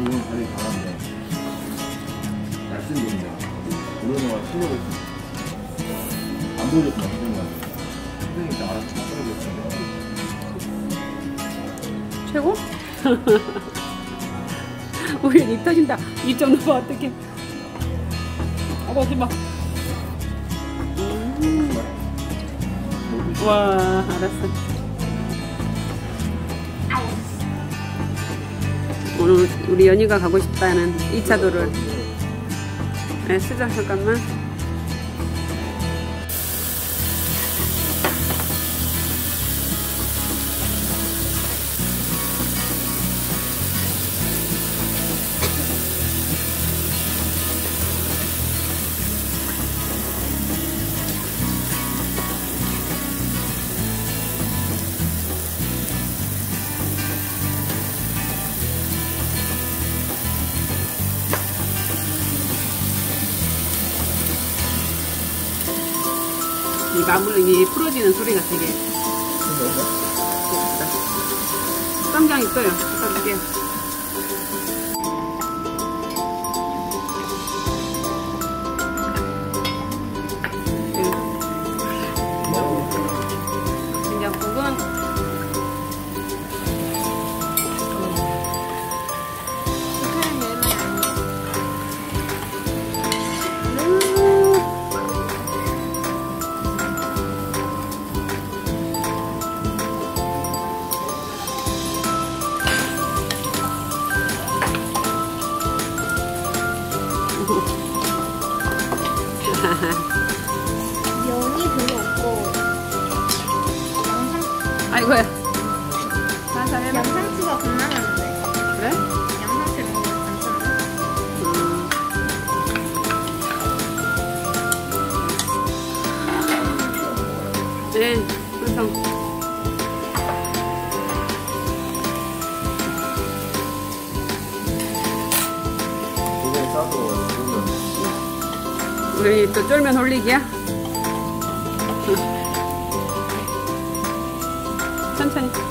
이건 관리 잘하는데 말씀드린다 그러는 신경을 안 보여줬구나 선생님한테 선생님이 다 알아서 다 떨어졌는데 최고? 우리 입 터진다. 입좀 넣어 어떡해. 아빠 오지 마. 음. 와 알았어. 오늘 우리 연희가 가고 싶다는 2차 도를 네, 수저 잠깐만. 이 마블링이 풀어지는 소리가 되게 예쁘다. 쌈장 있어요. 갖다 줄게요. 된 면이 별로 없고 양상, 아이고야. 살살 해봐. 양상추가 겁나는데 그래? 양상추 이런 거 괜찮아? 음. 네, 완성. 우리 또 쫄면 올리기야? 천천히.